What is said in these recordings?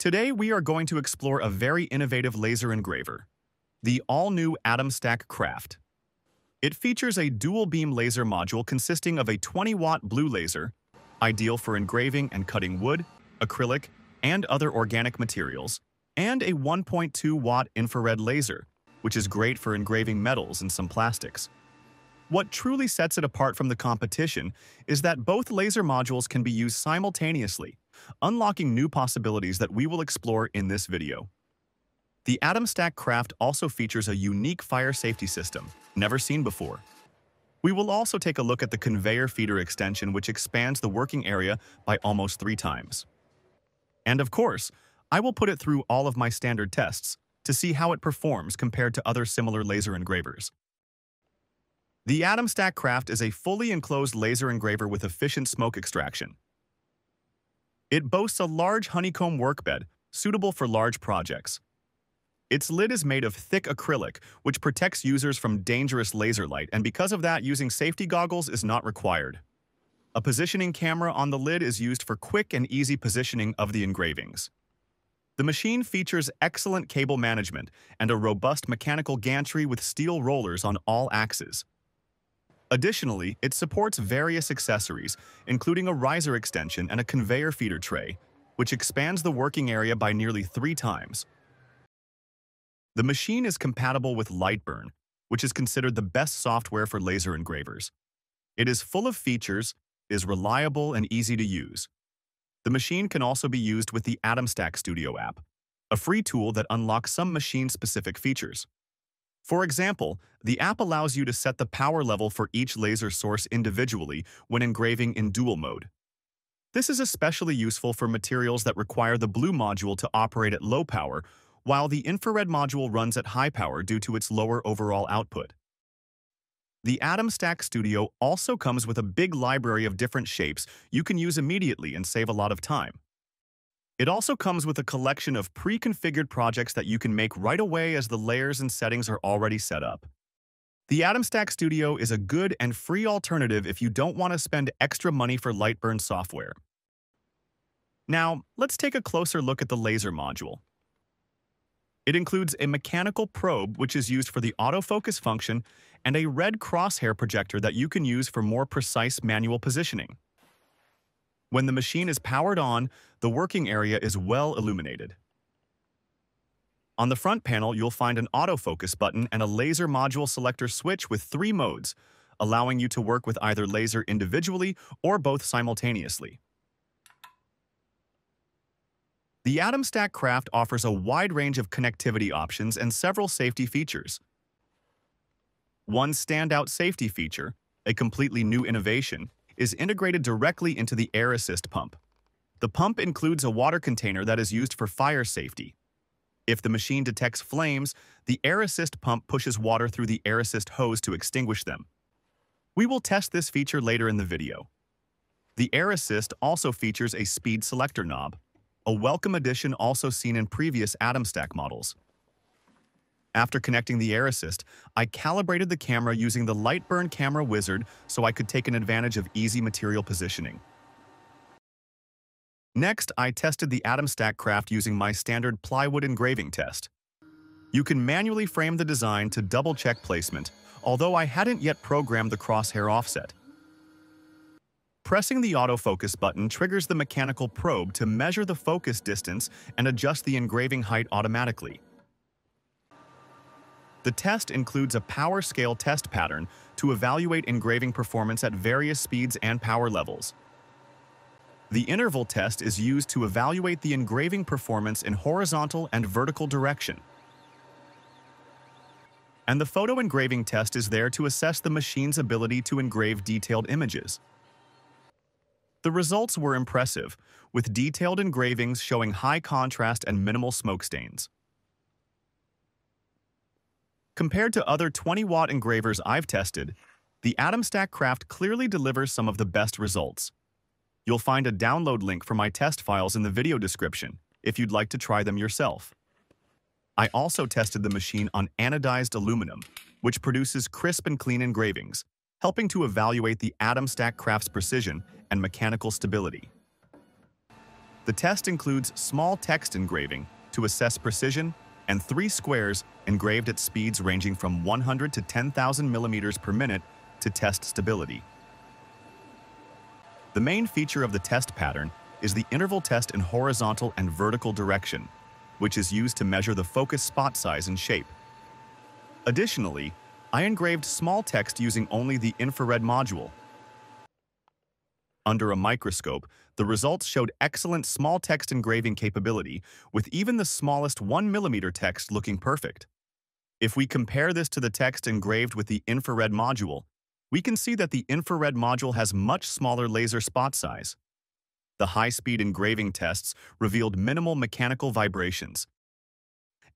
Today, we are going to explore a very innovative laser engraver, the all-new AtomStack Kraft. It features a dual-beam laser module consisting of a 20-watt blue laser, ideal for engraving and cutting wood, acrylic, and other organic materials, and a 1.2-watt infrared laser, which is great for engraving metals and some plastics. What truly sets it apart from the competition is that both laser modules can be used simultaneously, unlocking new possibilities that we will explore in this video. The AtomStack Kraft also features a unique fire safety system, never seen before. We will also take a look at the conveyor feeder extension which expands the working area by almost three times. And of course, I will put it through all of my standard tests to see how it performs compared to other similar laser engravers. The AtomStack Kraft is a fully enclosed laser engraver with efficient smoke extraction. It boasts a large honeycomb workbed, suitable for large projects. Its lid is made of thick acrylic, which protects users from dangerous laser light, and because of that, using safety goggles is not required. A positioning camera on the lid is used for quick and easy positioning of the engravings. The machine features excellent cable management and a robust mechanical gantry with steel rollers on all axes. Additionally, it supports various accessories, including a riser extension and a conveyor feeder tray, which expands the working area by nearly three times. The machine is compatible with Lightburn, which is considered the best software for laser engravers. It is full of features, is reliable and easy to use. The machine can also be used with the AtomStack Studio app, a free tool that unlocks some machine-specific features. For example, the app allows you to set the power level for each laser source individually when engraving in dual mode. This is especially useful for materials that require the blue module to operate at low power, while the infrared module runs at high power due to its lower overall output. The AtomStack Studio also comes with a big library of different shapes you can use immediately and save a lot of time. It also comes with a collection of pre-configured projects that you can make right away as the layers and settings are already set up. The AtomStack Studio is a good and free alternative if you don't want to spend extra money for Lightburn software. Now, let's take a closer look at the laser module. It includes a mechanical probe which is used for the autofocus function and a red crosshair projector that you can use for more precise manual positioning. When the machine is powered on, the working area is well illuminated. On the front panel, you'll find an autofocus button and a laser module selector switch with three modes, allowing you to work with either laser individually or both simultaneously. The AtomStack Kraft offers a wide range of connectivity options and several safety features. One standout safety feature, a completely new innovation, is integrated directly into the air assist pump. The pump includes a water container that is used for fire safety. If the machine detects flames, the air assist pump pushes water through the air assist hose to extinguish them. We will test this feature later in the video. The air assist also features a speed selector knob, a welcome addition also seen in previous AtomStack models. After connecting the Air Assist, I calibrated the camera using the Lightburn Camera Wizard so I could take an advantage of easy material positioning. Next, I tested the AtomStack Kraft using my standard plywood engraving test. You can manually frame the design to double-check placement, although I hadn't yet programmed the crosshair offset. Pressing the autofocus button triggers the mechanical probe to measure the focus distance and adjust the engraving height automatically. The test includes a power scale test pattern to evaluate engraving performance at various speeds and power levels. The interval test is used to evaluate the engraving performance in horizontal and vertical direction. And the photo engraving test is there to assess the machine's ability to engrave detailed images. The results were impressive, with detailed engravings showing high contrast and minimal smoke stains. Compared to other 20-watt engravers I've tested, the AtomStack Kraft clearly delivers some of the best results. You'll find a download link for my test files in the video description if you'd like to try them yourself. I also tested the machine on anodized aluminum, which produces crisp and clean engravings, helping to evaluate the AtomStack Kraft's precision and mechanical stability. The test includes small text engraving to assess precision and three squares engraved at speeds ranging from 100 to 10,000 millimeters per minute to test stability. The main feature of the test pattern is the interval test in horizontal and vertical direction, which is used to measure the focus spot size and shape. Additionally, I engraved small text using only the infrared module. Under a microscope, the results showed excellent small text engraving capability, with even the smallest 1mm text looking perfect. If we compare this to the text engraved with the infrared module, we can see that the infrared module has much smaller laser spot size. The high-speed engraving tests revealed minimal mechanical vibrations,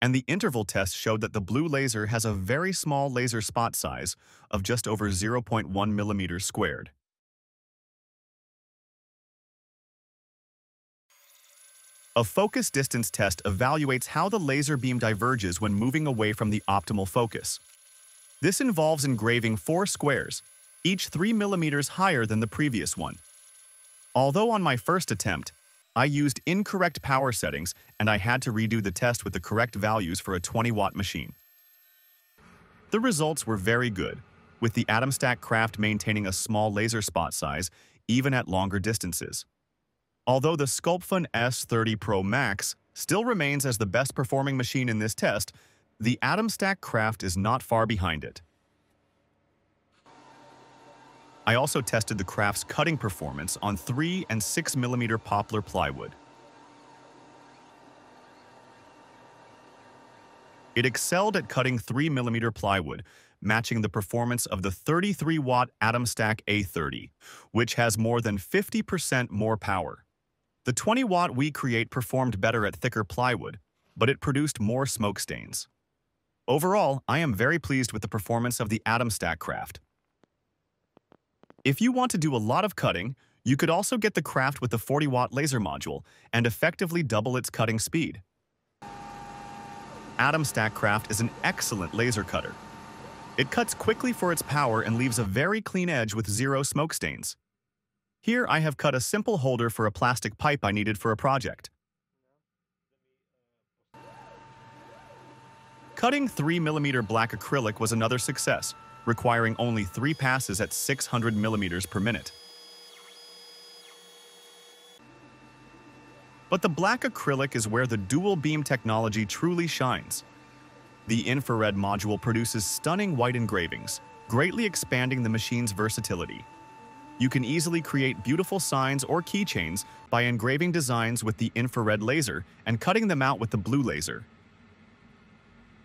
and the interval test showed that the blue laser has a very small laser spot size of just over 0.1 millimeters squared. A focus distance test evaluates how the laser beam diverges when moving away from the optimal focus. This involves engraving four squares, each 3 millimeters higher than the previous one. Although on my first attempt, I used incorrect power settings and I had to redo the test with the correct values for a 20-watt machine. The results were very good, with the AtomStack Kraft maintaining a small laser spot size even at longer distances. Although the Sculpfun S30 Pro Max still remains as the best performing machine in this test, the AtomStack Kraft is not far behind it. I also tested the Kraft's cutting performance on 3 and 6 millimeter poplar plywood. It excelled at cutting 3 millimeter plywood, matching the performance of the 33-watt AtomStack A30, which has more than 50% more power. The 20-watt WeCreat performed better at thicker plywood, but it produced more smoke stains. Overall, I am very pleased with the performance of the AtomStack Kraft. If you want to do a lot of cutting, you could also get the Kraft with the 40-watt laser module and effectively double its cutting speed. AtomStack Kraft is an excellent laser cutter. It cuts quickly for its power and leaves a very clean edge with zero smoke stains. Here I have cut a simple holder for a plastic pipe I needed for a project. Cutting 3mm black acrylic was another success, requiring only three passes at 600 millimeters per minute. But the black acrylic is where the dual beam technology truly shines. The infrared module produces stunning white engravings, greatly expanding the machine's versatility. You can easily create beautiful signs or keychains by engraving designs with the infrared laser and cutting them out with the blue laser.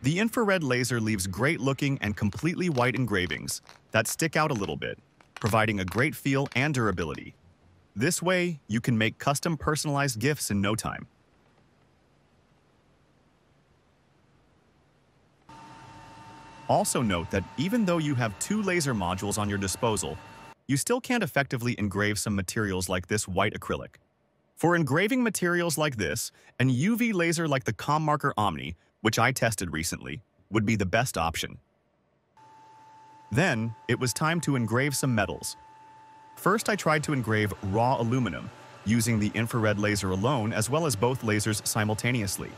The infrared laser leaves great-looking and completely white engravings that stick out a little bit, providing a great feel and durability. This way, you can make custom personalized gifts in no time. Also note that even though you have two laser modules on your disposal, you still can't effectively engrave some materials like this white acrylic. For engraving materials like this, an UV laser like the ComMarker Omni, which I tested recently, would be the best option. Then, it was time to engrave some metals. First, I tried to engrave raw aluminum, using the infrared laser alone as well as both lasers simultaneously.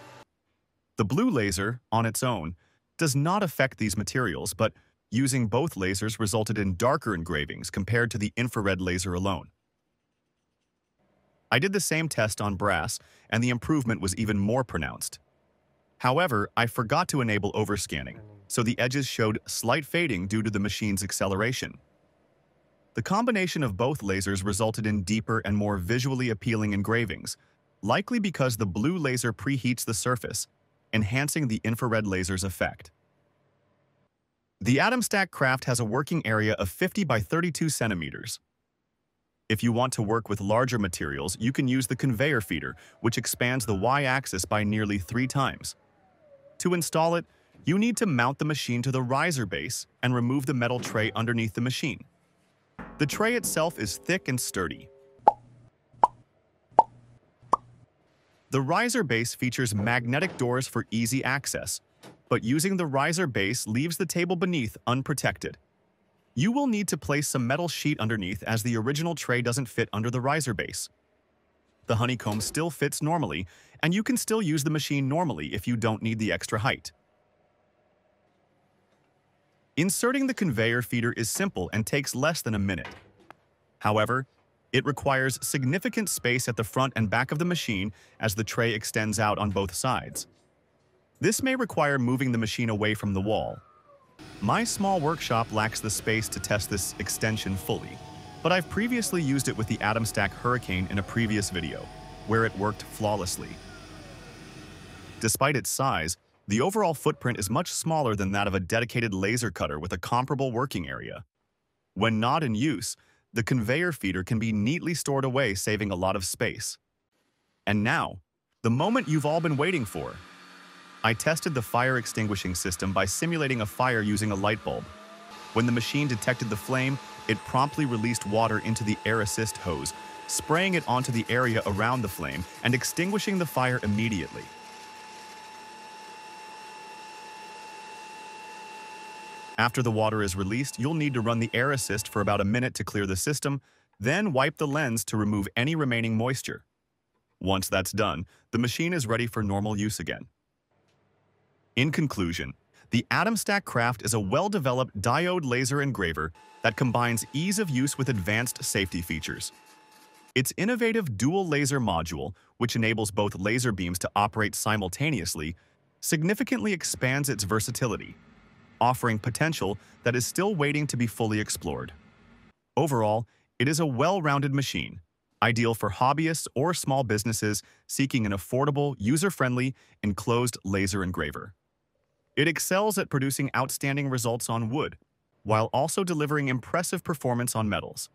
The blue laser, on its own, does not affect these materials, but Using both lasers resulted in darker engravings compared to the infrared laser alone. I did the same test on brass, and the improvement was even more pronounced. However, I forgot to enable overscanning, so the edges showed slight fading due to the machine's acceleration. The combination of both lasers resulted in deeper and more visually appealing engravings, likely because the blue laser preheats the surface, enhancing the infrared laser's effect. The AtomStack Kraft has a working area of 50 by 32 centimeters. If you want to work with larger materials, you can use the conveyor feeder, which expands the y-axis by nearly three times. To install it, you need to mount the machine to the riser base and remove the metal tray underneath the machine. The tray itself is thick and sturdy. The riser base features magnetic doors for easy access, but using the riser base leaves the table beneath unprotected. You will need to place some metal sheet underneath as the original tray doesn't fit under the riser base. the honeycomb still fits normally, and you can still use the machine normally if you don't need the extra height. Inserting the conveyor feeder is simple and takes less than a minute. However, it requires significant space at the front and back of the machine as the tray extends out on both sides. This may require moving the machine away from the wall. My small workshop lacks the space to test this extension fully, but I've previously used it with the AtomStack Hurricane in a previous video, where it worked flawlessly. Despite its size, the overall footprint is much smaller than that of a dedicated laser cutter with a comparable working area. When not in use, the conveyor feeder can be neatly stored away, saving a lot of space. And now, the moment you've all been waiting for. I tested the fire extinguishing system by simulating a fire using a light bulb. When the machine detected the flame, it promptly released water into the air assist hose, spraying it onto the area around the flame and extinguishing the fire immediately. After the water is released, you'll need to run the air assist for about a minute to clear the system, then wipe the lens to remove any remaining moisture. Once that's done, the machine is ready for normal use again. In conclusion, the AtomStack Kraft is a well-developed diode laser engraver that combines ease of use with advanced safety features. Its innovative dual laser module, which enables both laser beams to operate simultaneously, significantly expands its versatility offering potential that is still waiting to be fully explored. Overall, it is a well-rounded machine, ideal for hobbyists or small businesses seeking an affordable, user-friendly, enclosed laser engraver. It excels at producing outstanding results on wood, while also delivering impressive performance on metals.